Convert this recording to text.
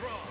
draw.